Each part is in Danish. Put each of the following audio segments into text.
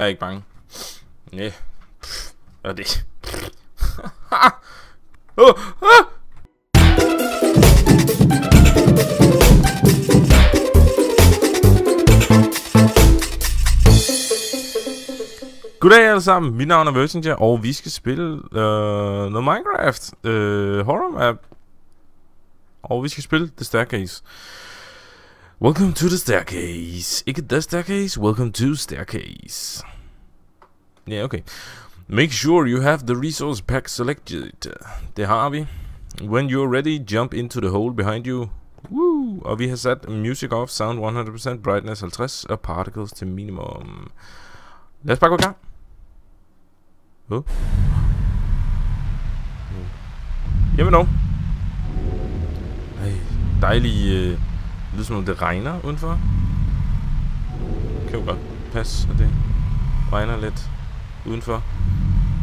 Jeg er ikke bange. Næh. Hvad er det? oh, ah! Goddag alle sammen, mit navn er Virginia, og vi skal spille øh, noget Minecraft øh, Horror Map. Og vi skal spille The Staircase. Welcome to the staircase. Ikke the staircase, welcome to staircase. Yeah, okay. Make sure you have the resource pack selected. Det har vi. When you're ready, jump into the hole behind you. Woo! Og vi har sat music off, sound 100%, brightness 50 og particles til minimum. Os bare gå i. Oh. Jamen nu. Ej, dejlig... Øh, det lyder som om det regner udenfor. Kan jo godt passe, at det regner lidt udenfor.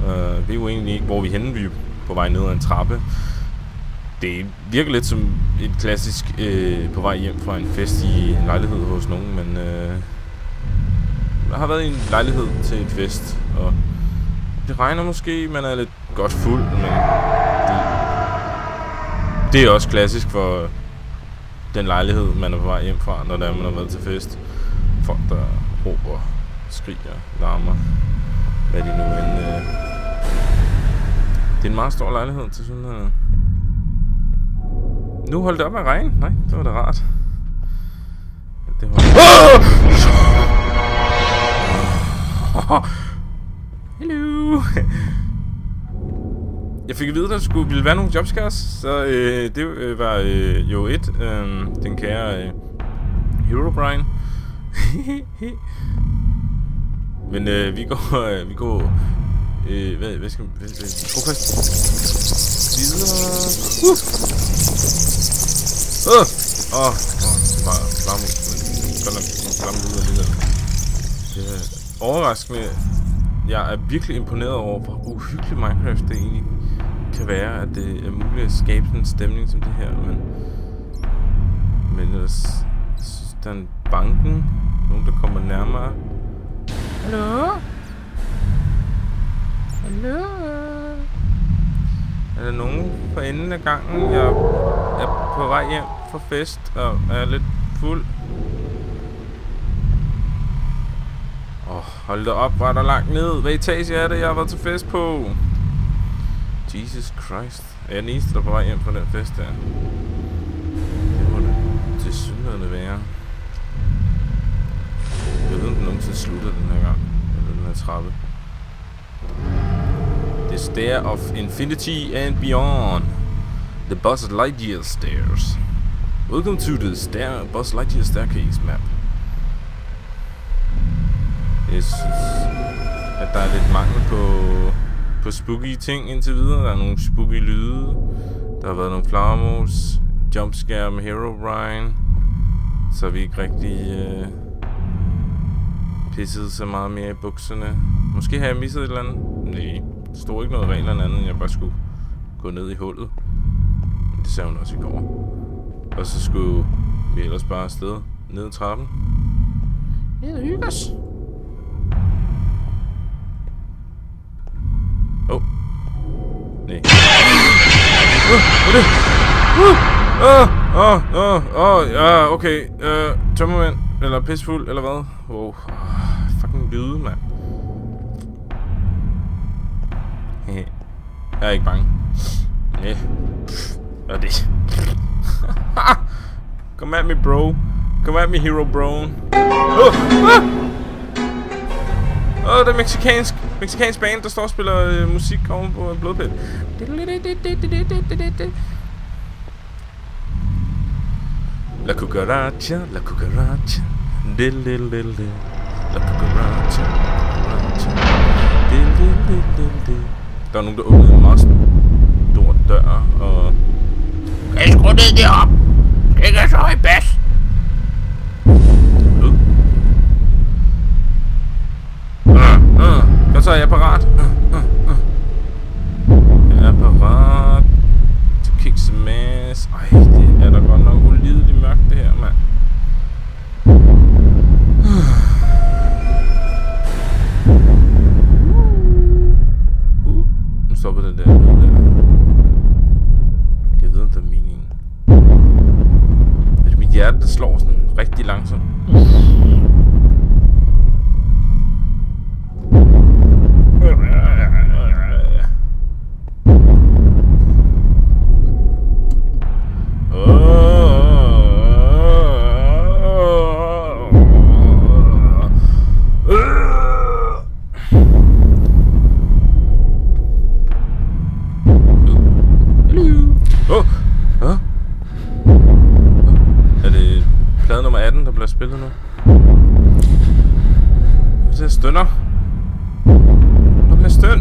Uh, vi er jo egentlig ikke, hvor vi er henne. Vi er på vej ned ad en trappe. Det virker lidt som et klassisk øh, på vej hjem fra en fest i en lejlighed hos nogen, men øh, jeg har været i en lejlighed til en fest, og det regner måske, man er lidt godt fuld, men det, det er også klassisk for den lejlighed, man er på vej hjem fra, når der man har været til fest. Folk, der råber, skriger, larmer, hvad de nu end... Øh. Det er en meget stor lejlighed til sådan noget. Nu holdt det op med regn. Nej, det var da rart. Det var... Hello! Jeg fik at vide, at der skulle ville være nogle jobscares, så øh, det øh, var øh, jo et, øh, den kære øh, Hero Brian. Men øh, vi går, øh, vi går, øh, hvad, hvad skal vi, hvad, hvad, vi videre. Uh! Åh! Uh! Oh, oh, det var flamme, men godt nok flamme videre alligevel. Det er overraskende. Jeg er virkelig imponeret over, hvor uhyggeligt Minecraft det egentlig kan være, at det er muligt at skabe sådan en stemning som det her, men... Men ellers... Der er en banken. Nogen, der kommer nærmere. Hallo? Hallo? Er der nogen på enden af gangen? Jeg er på vej hjem fra fest, og er lidt fuld. Åh, oh, hold da op, var der langt ned. Hvad etage er det, jeg har været til fest på? Jesus Christ. Er jeg den eneste, der er på vej hjem fra den fest der? Det må det til synligheden være. Jeg ved, om den nogensinde slutter den her gang. Eller den her trappe. The Stair of Infinity and Beyond. The Buzz Lightyear Stairs. Welcome to the stair Buzz Lightyear Staircase map. Jeg synes, at der er lidt mangel på, på spooky ting indtil videre. Der er nogle spooky lyde. Der har været nogle flagermus. Jumpscare med Hero Ryan. Så er vi ikke rigtig øh, pisset så meget mere i bukserne. Måske har jeg misset et eller andet. Nej, der stod ikke noget regler andet, end jeg bare skulle gå ned i hullet. Men det sagde hun også i går. Og så skulle vi ellers bare afsted ned ad trappen. Ned og hygge os. Nej. Uh, hvad det? Uh! Åh, åh, åh, åh, ja, okay. Uh, tømmermænd, eller pissfuld, eller hvad? Wow. Fucking lyde, mand. Jeg er ikke bange. Nej. Hvad er det? Come at me, bro. Come at me, hero bro. Uh, uh! Åh, oh, det er mexicansk, mexicansk band, der står og spiller øh, musik oven på en blodpæt. La cucaracha, la cucaracha. Dil, dil, dil, dil. La cucaracha, la cucaracha. Dil, dil, dil, dil, dil. Der er nogen, der åbnede en meget stor dør, og... Kan I skrue ned derop? Det kan så i bas. Uh. Uh, uh. Godt så, er jeg parat. Der bliver spillet nu? Det er stønner. Hvad med støn?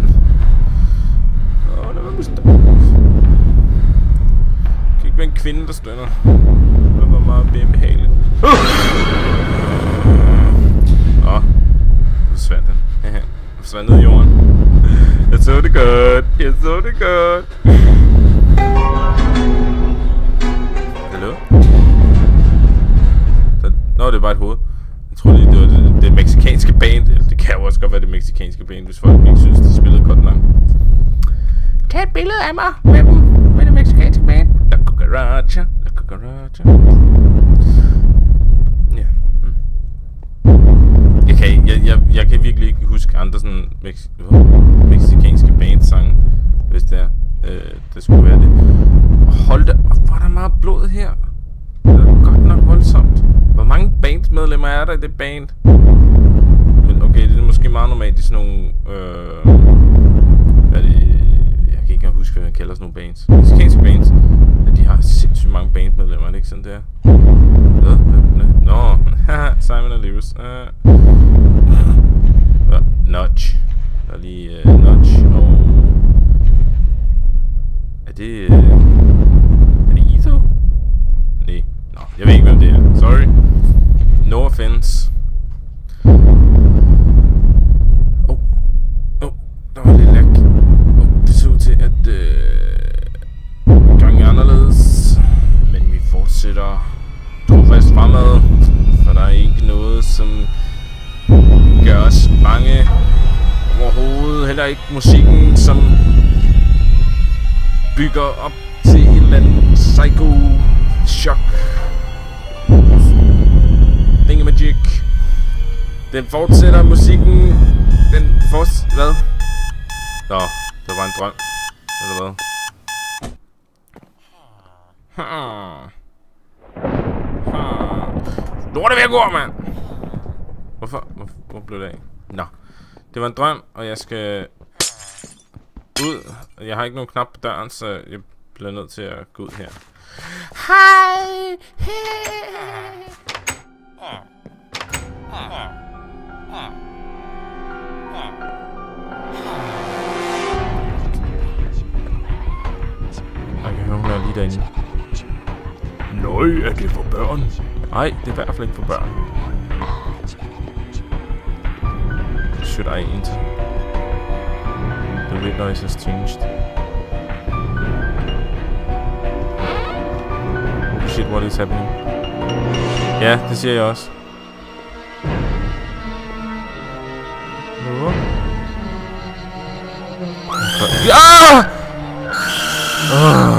Åh, det var med støn. Det kan ikke være en kvinde, der stønner. Det var meget mere behageligt. Åh, nu forsvandt han. Han forsvandt ned i jorden. Jeg så det godt. Jeg så det godt. Hallo? Det er bare et hoved. Jeg tror lige, det var det, det meksikanske band. Eller det kan jo også godt være det meksikanske band, hvis folk ikke synes, det spillede godt nok. Tag et billede af mig med dem, med det meksikanske band. La cucaracha, la cucaracha. Ja. Mm. Jeg kan, jeg, jeg, jeg kan virkelig ikke huske andre sådan mex, meksikanske bandsange, hvis det er. Øh, det skulle være det. Hold da hvor er der meget blod her. Det er godt mange bandmedlemmer er der i det band? Okay, det er måske meget normalt i sådan nogle... Øh, hvad er det? Jeg kan ikke engang huske, hvad man kalder sådan nogle bands. Mexicanske bands. Ja, de har sindssygt mange bandmedlemmer, er det ikke sådan der? Hvad? Nå, Simon og Lewis. Øh. Uh. Notch. Der er lige uh, fremad. For der er ikke noget, som gør os bange overhovedet. Heller ikke musikken, som bygger op til et eller andet psycho chok. Magic. Den fortsætter musikken. Den forts... Hvad? Nå, det var en drøm. Eller hvad? Hmm. Nu er ved at gå, mand! Hvorfor? Hvor, hvor blev det af? Nå. Det var en drøm, og jeg skal ud. Jeg har ikke nogen knap på døren, så jeg bliver nødt til at gå ud her. Hej! Hey. Jeg kan høre, hun er lige derinde. Nøj, er det for børn? I hvert fald ikke for børn. Should I enter? The weird noise has changed. Oh shit, what is happening? Yeah, siger jeg også. Ah! Ah!